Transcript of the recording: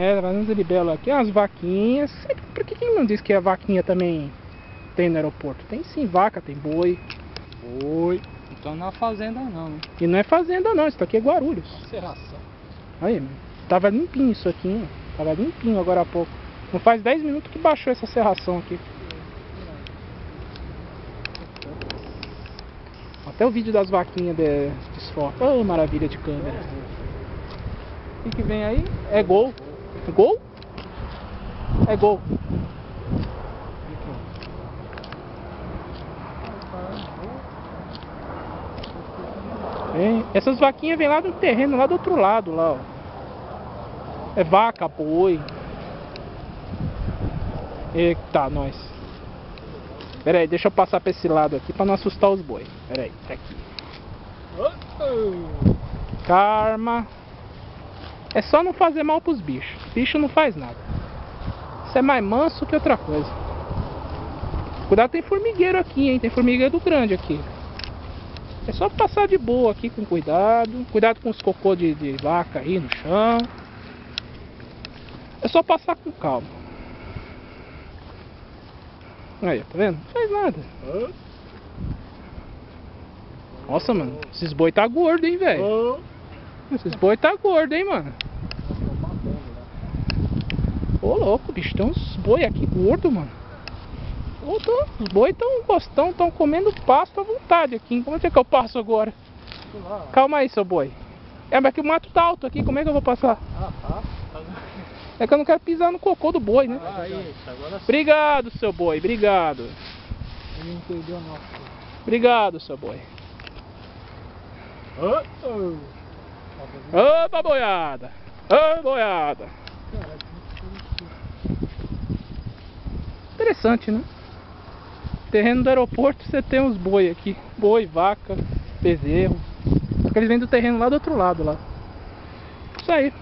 É, fazenda de Belo aqui, as vaquinhas. Por que, que não diz que a vaquinha também tem no aeroporto? Tem sim, vaca, tem boi. Boi. Então não é fazenda não. né? E não é fazenda não, isso aqui é Guarulhos. Serração. Aí, tava limpinho isso aqui, hein? Tava limpinho agora há pouco. Não faz 10 minutos que baixou essa serração aqui. Até o vídeo das vaquinhas de desfoca. Oh, maravilha de câmera. O que, que vem aí? É gol. Gol? É gol. Vem. Essas vaquinhas vêm lá do terreno, lá do outro lado, lá, ó. É vaca, boi. Eita, nós. Pera aí, deixa eu passar pra esse lado aqui pra não assustar os boi. Pera aí, tá aqui. Karma. É só não fazer mal pros bichos. Bicho não faz nada. Isso é mais manso que outra coisa. Cuidado, tem formigueiro aqui, hein? Tem formigueiro grande aqui. É só passar de boa aqui com cuidado. Cuidado com os cocô de, de vaca aí no chão. É só passar com calma. Aí, tá vendo? Não faz nada. Nossa, mano. Esses boi tá gordo, hein, velho. Esses boi tá gordo, hein, mano. Ô, louco, bicho. Tem uns boi aqui gordo, mano. Ô, tô- Os boi tão gostão, tão comendo pasto à vontade aqui. Como é que eu passo agora? Calma aí, seu boi. É, mas que o mato tá alto aqui, como é que eu vou passar? É que eu não quero pisar no cocô do boi, né? Ah, isso. Agora sim. Obrigado, seu boi, obrigado. Ele nosso. Obrigado, seu boi. Opa, boiada! Ô, boiada! Interessante, né? Terreno do aeroporto, você tem uns boi aqui. Boi, vaca, bezerro. Só que eles vêm do terreno lá do outro lado, lá. Isso aí.